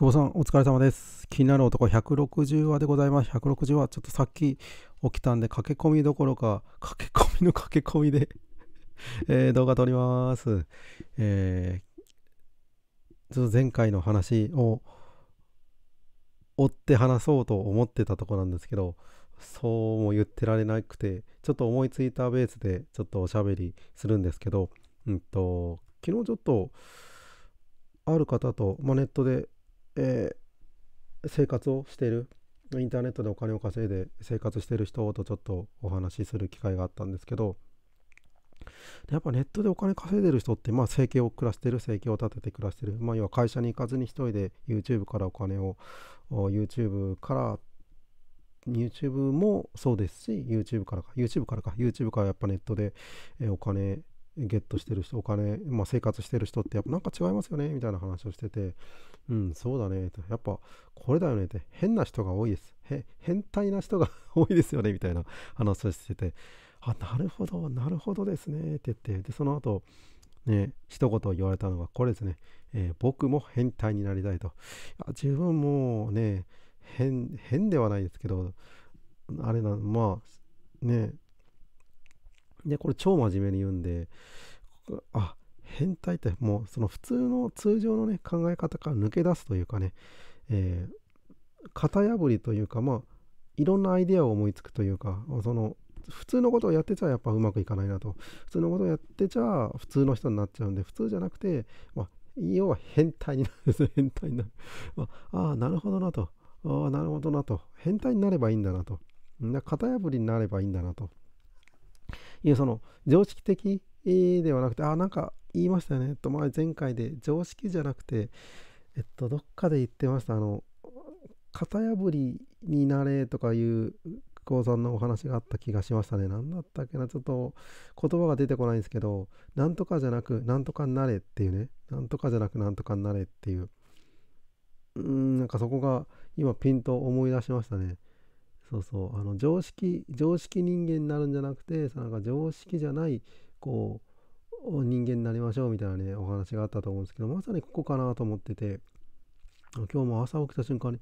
久保さん、お疲れ様です。気になる男160話でございます。160話、ちょっとさっき起きたんで、駆け込みどころか、駆け込みの駆け込みで えー動画撮ります。えーちょっと前回の話を追って話そうと思ってたとこなんですけど、そうも言ってられなくて、ちょっと思いついたベースでちょっとおしゃべりするんですけど、うんと、昨日ちょっと、ある方と、まあ、ネットで、えー生活をしているインターネットでお金を稼いで生活している人とちょっとお話しする機会があったんですけどやっぱネットでお金稼いでる人ってまあ生計を暮らしてる生計を立てて暮らしてるまあ要は会社に行かずに一人で YouTube からお金を YouTube から YouTube もそうですし YouTube からか YouTube からか YouTube からやっぱネットで、えお金ゲットしてる人お金、まあ、生活してる人ってやっぱなんか違いますよねみたいな話をしててうんそうだねやっぱこれだよねって変な人が多いです。へ変態な人が 多いですよねみたいな話をしてて。あなるほどなるほどですねって言って。でその後ね一言言われたのがこれですね、えー僕も変態になりたいと。い自分もね変変ではないですけどあれなまあねでこれ超真面目に言うんであ変態ってもうその普通の通常のね考え方から抜け出すというかね、えー型破りというかまあいろんなアイデアを思いつくというかその普通のことをやってちゃやっぱうまくいかないなと。普通のことをやってちゃ普通の人になっちゃうんで普通じゃなくて、まあ、要は変態になるんですね 変態になる、まあ、ああなるほどなと。ああなるほどなと。変態になればいいんだなと。な型破りになればいいんだなと。いうその常識的ではなくてあなんか言いましたよね。とまあ前回で常識じゃなくてえっとどっかで言ってました。あの型破りになれとかいう久保さんのお話があった気がしましたね。何だったっけな。ちょっと言葉が出てこないんですけどなんとかじゃなくなんとかになれっていうね。なんとかじゃなくなんとかになれっていう。うーんなんかそこが今ピンと思い出しましたね。そうそう。あの常識常識人間になるんじゃなくてそなんか常識じゃないこう人間になりましょうみたいなねお話があったと思うんですけどまさにここかなと思ってて今日も朝起きた瞬間に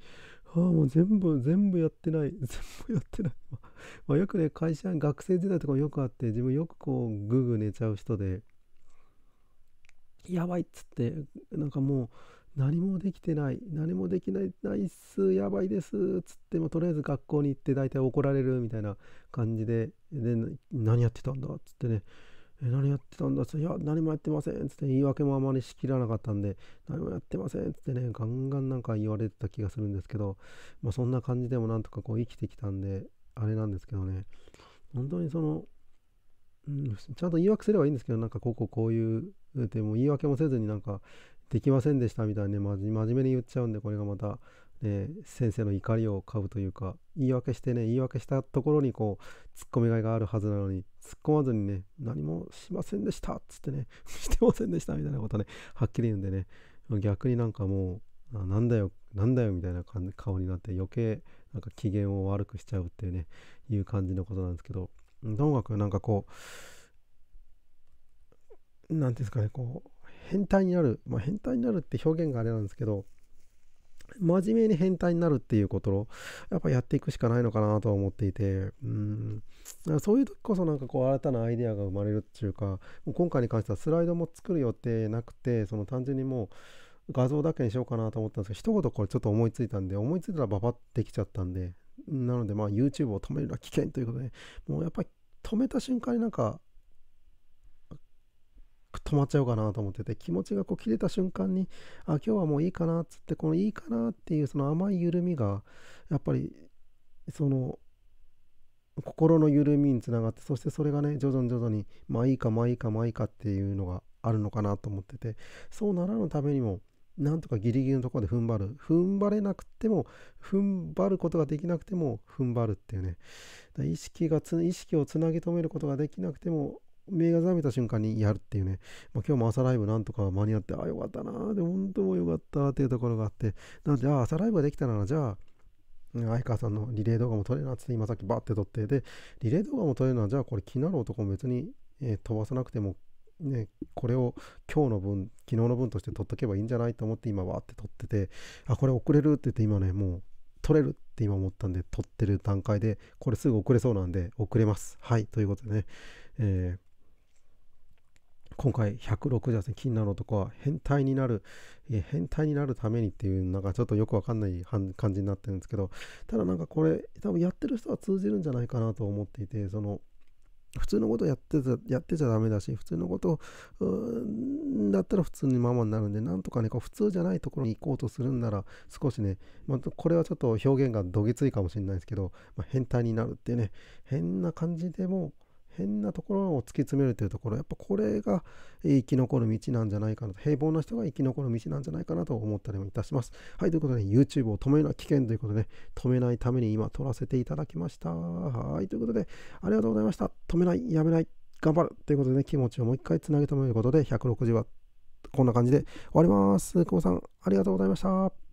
ああもう全部全部やってない 全部やってない、まあ、よくね会社学生時代とかもよくあって自分よくこうグーグー寝ちゃう人でやばいっつってなんかもう何もできてない。何もできない。ないっすやばいです。っつってもとりあえず学校に行って大体怒られる。みたいな感じで。で何やってたんだ？っつってねえ何やってたんだ？っつっていや何もやってませんっつって。言い訳もあまりしきらなかったんで何もやってませんっつってね。ガンガンなんか言われてた気がするんですけど。まあそんな感じでもなんとかこう生きてきたんであれなんですけどね。本当にそのうん、ちゃんと言い訳すればいいんですけど、なんかこうこうこういう、でも言い訳もせずになんか、できませんでしたみたいにね、真面目に言っちゃうんで、これがまた、ね、先生の怒りを買うというか、言い訳してね、言い訳したところにこう、突っ込みがいがあるはずなのに、突っ込まずにね、何もしませんでしたっつってね、してませんでしたみたいなことね、はっきり言うんでね、逆になんかもう、なんだよ、なんだよみたいな顔になって余計なんか機嫌を悪くしちゃうっていうね、いう感じのことなんですけど、ともかくなんかこう、なんていうんですかね、こう、変態になる、まあ、変態になるって表現があれなんですけど、真面目に変態になるっていうことをやっぱやっていくしかないのかなとは思っていてうん。そういう時こそなんかこう新たなアイデアが生まれるっていうかもう今回に関してはスライドも作る予定なくてその単純にもう画像だけにしようかなと思ったんですけど一言これちょっと思いついたんで思いついたらババってきちゃったんでなのでまあ YouTube を止めるのは危険ということでもうやっぱり止めた瞬間になんか止まっちゃうかなと思ってて気持ちがこう切れた瞬間にあ今日はもういいかなっつってこのいいかなっていうその甘い緩みがやっぱりその心の緩みにつながってそしてそれがね徐々に徐々にまあいいかまあいいかまあいいかっていうのがあるのかなと思っててそうならぬためにもなんとかギリギリのところで踏ん張る。踏ん張れなくても踏ん張ることができなくても踏ん張るっていうね。意識が意識をつなぎ止めることができなくても目が覚めた瞬間にやるっていうね、まあ、今日も朝ライブなんとか間に合ってああよかったな。で本当もよかったっていうところがあって。なんであ朝ライブができたならじゃあ相川さんのリレー動画も撮れるなって今さっきバッて撮って。でリレー動画も撮れるのはじゃあこれ気になる男も別に、えー飛ばさなくてもね、これを今日の分、昨日の分として取っとけばいいんじゃないと思って今わって取ってて、あ、これ送れるって言って今ね、もう取れるって今思ったんで、取ってる段階で、これすぐ送れそうなんで、送れます。はい、ということでね、えー今回160ですね、気になる男は変態になる、え変態になるためにっていう、なんかちょっとよくわかんない感じになってるんですけど、ただなんかこれ、多分やってる人は通じるんじゃないかなと思っていて、その、普通のことやってたやってちゃダメだし、普通のことだったら普通にママになるんで、なんとかね、こう普通じゃないところに行こうとするんなら、少しね、まあ、これはちょっと表現がどぎついかもしれないですけど、まあ、変態になるっていうね、変な感じでも、変なところを突き詰めるというところ、やっぱこれが生き残る道なんじゃないかなと、平凡な人が生き残る道なんじゃないかなと思ったりもいたします。はい、ということで、YouTube を止めるのは危険ということで、止めないために今撮らせていただきました。はい、ということで、ありがとうございました。止めない、やめない、頑張るということでね、気持ちをもう一回つなげたということで、160はこんな感じで終わります。久保さん、ありがとうございました。